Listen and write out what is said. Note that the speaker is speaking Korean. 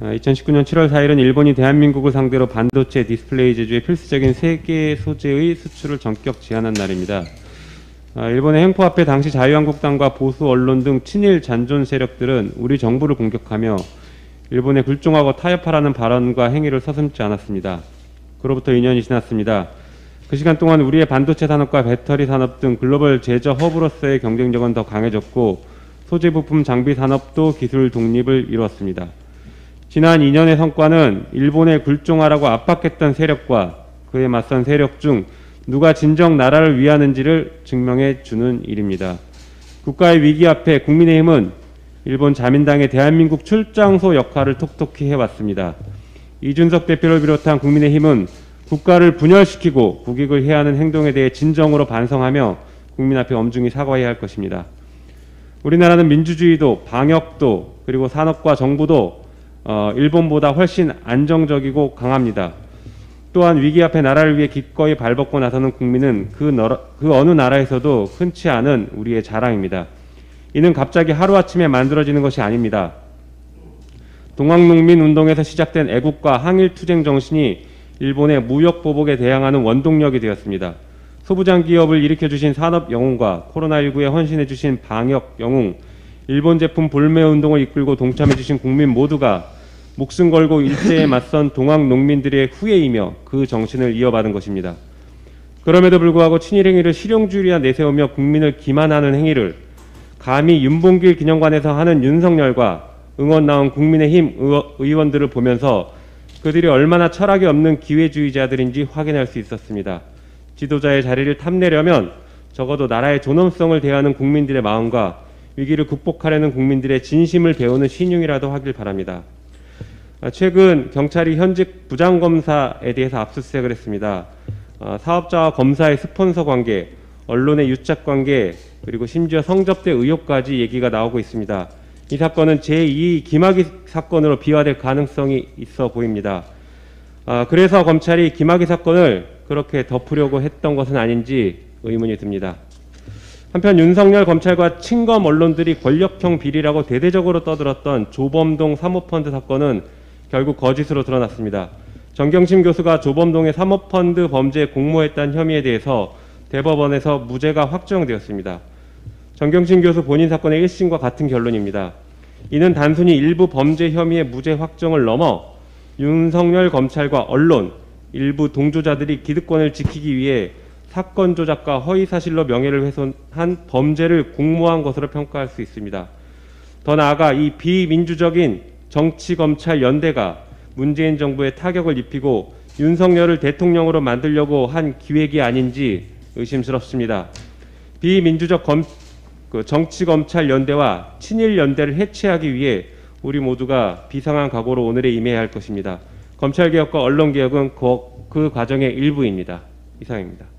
2019년 7월 4일은 일본이 대한민국을 상대로 반도체 디스플레이 제조의 필수적인 세 개 소재의 수출을 전격 제한한 날입니다. 아, 일본의 횡포 앞에 당시 자유한국당과 보수 언론 등 친일 잔존 세력들은 우리 정부를 공격하며 일본에 굴종하고 타협하라는 발언과 행위를 서슴지 않았습니다. 그로부터 2년이 지났습니다. 그 시간 동안 우리의 반도체 산업과 배터리 산업 등 글로벌 제조 허브로서의 경쟁력은 더 강해졌고 소재 부품 장비 산업도 기술 독립을 이루었습니다. 지난 2년의 성과는 일본의 굴종하라고 압박했던 세력과 그에 맞선 세력 중 누가 진정 나라를 위하는지를 증명해 주는 일입니다. 국가의 위기 앞에 국민의힘은 일본 자민당의 대한민국 출장소 역할을 톡톡히 해왔습니다. 이준석 대표를 비롯한 국민의힘은 국가를 분열시키고 국익을 해야 하는 행동에 대해 진정으로 반성하며 국민 앞에 엄중히 사과해야 할 것입니다. 우리나라는 민주주의도 방역도 그리고 산업과 정부도 어, 일본보다 훨씬 안정적이고 강합니다. 또한 위기 앞에 나라를 위해 기꺼이 발벗고 나서는 국민은 그, 너라, 그 어느 나라에서도 흔치 않은 우리의 자랑입니다. 이는 갑자기 하루아침에 만들어지는 것이 아닙니다. 동학농민 운동에서 시작된 애국과 항일투쟁 정신이 일본의 무역 보복에 대항하는 원동력이 되었습니다. 소부장 기업을 일으켜주신 산업 영웅과 코로나19에 헌신해주신 방역 영웅, 일본 제품 불매 운동을 이끌고 동참해 주신 국민 모두가 목숨 걸고 일제에 맞선 동학 농민들의 후예이며 그 정신을 이어받은 것입니다. 그럼에도 불구하고 친일 행위를 실용주의라 내세우며 국민을 기만하는 행위를 감히 윤봉길 기념관에서 하는 윤석열과 응원 나온 국민의힘 의원들을 보면서 그들이 얼마나 철학이 없는 기회주의자들인지 확인할 수 있었습니다. 지도자의 자리를 탐내려면 적어도 나라의 존엄성을 대하는 국민들의 마음과 위기를 극복하려는 국민들의 진심을 배우는 신용이라도 하길 바랍니다. 아, 최근 경찰이 현직 부장검사에 대해서 압수수색을 했습니다. 아, 사업자와 검사의 스폰서 관계, 언론의 유착 관계, 그리고 심지어 성접대 의혹까지 얘기가 나오고 있습니다. 이 사건은 제2 김학의 사건으로 비화될 가능성이 있어 보입니다. 아, 그래서 검찰이 김학의 사건을 그렇게 덮으려고 했던 것은 아닌지 의문이 듭니다. 한편 윤석열 검찰과 친검 언론들이 권력형 비리라고 대대적으로 떠들었던 조범동 사모펀드 사건은 결국 거짓으로 드러났습니다. 정경심 교수가 조범동의 사모펀드 범죄에 공모했다는 혐의에 대해서 대법원에서 무죄가 확정되었습니다. 정경심 교수 본인 사건의 1심과 같은 결론입니다. 이는 단순히 일부 범죄 혐의의 무죄 확정을 넘어 윤석열 검찰과 언론, 일부 동조자들이 기득권을 지키기 위해 사건 조작과 허위 사실로 명예를 훼손한 범죄를 공모한 것으로 평가할 수 있습니다. 더 나아가 이 비민주적인 정치 검찰 연대가 문재인 정부에 타격을 입히고 윤석열을 대통령으로 만들려고 한 기획이 아닌지 의심스럽습니다. 비민주적 검, 그 정치 검찰 연대와 친일 연대를 해체하기 위해 우리 모두가 비상한 각오로 오늘에 임해야 할 것입니다. 검찰 개혁과 언론 개혁은 그, 그 과정의 일부입니다. 이상입니다.